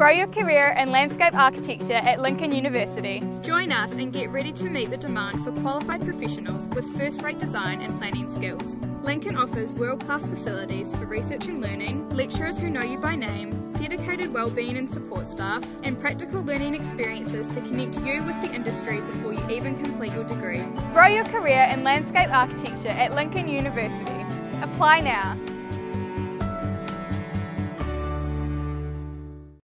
Grow your career in landscape architecture at Lincoln University. Join us and get ready to meet the demand for qualified professionals with first-rate design and planning skills. Lincoln offers world-class facilities for research and learning, lecturers who know you by name, dedicated wellbeing and support staff, and practical learning experiences to connect you with the industry before you even complete your degree. Grow your career in landscape architecture at Lincoln University. Apply now.